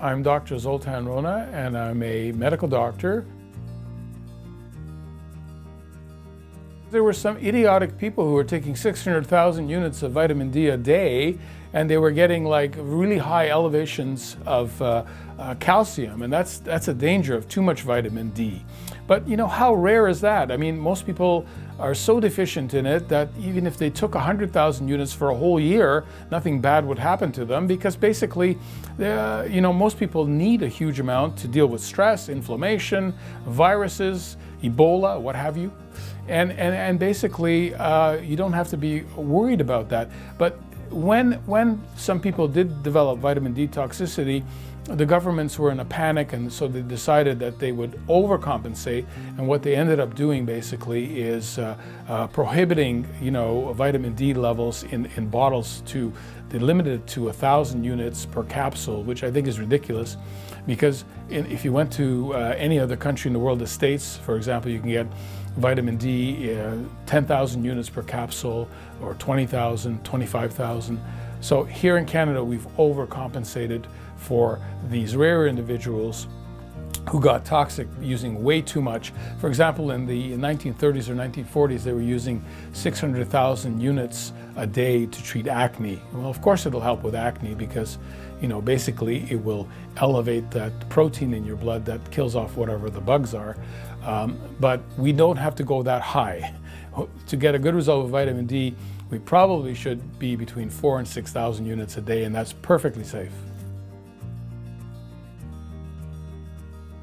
I'm Dr. Zoltan Rona, and I'm a medical doctor. There were some idiotic people who were taking 600,000 units of vitamin D a day, and they were getting like really high elevations of uh, uh, calcium, and that's that's a danger of too much vitamin D. But you know, how rare is that? I mean, most people are so deficient in it that even if they took 100,000 units for a whole year, nothing bad would happen to them because basically, uh, you know, most people need a huge amount to deal with stress, inflammation, viruses, Ebola, what have you. And, and, and basically, uh, you don't have to be worried about that. But when, when some people did develop vitamin D toxicity, the governments were in a panic and so they decided that they would overcompensate. And what they ended up doing basically is uh, uh, prohibiting you know vitamin D levels in, in bottles to they limited it to a thousand units per capsule which I think is ridiculous. Because in, if you went to uh, any other country in the world the States for example you can get vitamin D uh, 10,000 units per capsule or 20,000 25,000 so here in Canada we've overcompensated for these rare individuals who got toxic using way too much. For example, in the 1930s or 1940s, they were using 600,000 units a day to treat acne. Well, of course it'll help with acne because, you know, basically it will elevate that protein in your blood that kills off whatever the bugs are. Um, but we don't have to go that high. To get a good result with vitamin D, we probably should be between four and 6,000 units a day, and that's perfectly safe.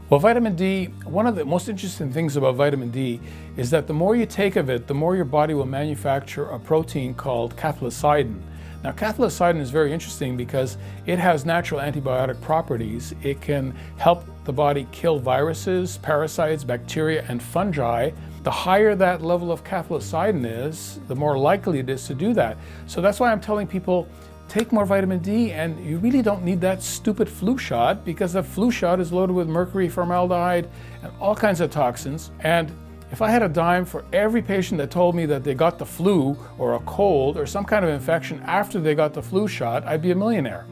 Well, vitamin D, one of the most interesting things about vitamin D is that the more you take of it, the more your body will manufacture a protein called cathelicidin. Now, cathelicidin is very interesting because it has natural antibiotic properties. It can help the body kill viruses, parasites, bacteria, and fungi. The higher that level of cathelicidin is, the more likely it is to do that. So that's why I'm telling people take more vitamin D and you really don't need that stupid flu shot because the flu shot is loaded with mercury, formaldehyde, and all kinds of toxins. And if I had a dime for every patient that told me that they got the flu or a cold or some kind of infection after they got the flu shot, I'd be a millionaire.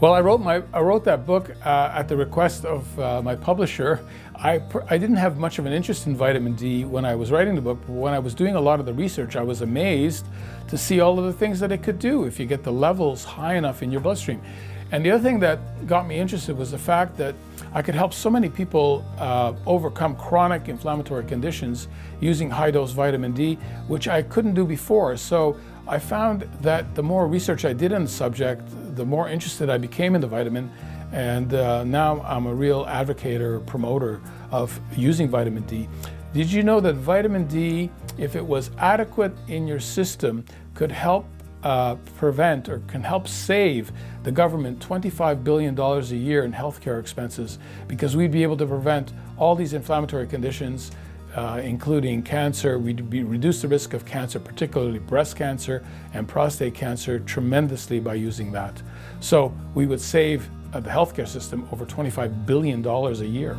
Well, I wrote, my, I wrote that book uh, at the request of uh, my publisher. I, I didn't have much of an interest in vitamin D when I was writing the book, but when I was doing a lot of the research, I was amazed to see all of the things that it could do if you get the levels high enough in your bloodstream. And the other thing that got me interested was the fact that I could help so many people uh, overcome chronic inflammatory conditions using high dose vitamin D, which I couldn't do before. So I found that the more research I did on the subject, the more interested I became in the vitamin. And uh, now I'm a real advocate or promoter of using vitamin D. Did you know that vitamin D, if it was adequate in your system, could help uh, prevent or can help save the government $25 billion a year in healthcare expenses because we'd be able to prevent all these inflammatory conditions uh, including cancer. We reduce the risk of cancer, particularly breast cancer and prostate cancer, tremendously by using that. So we would save uh, the healthcare system over $25 billion a year.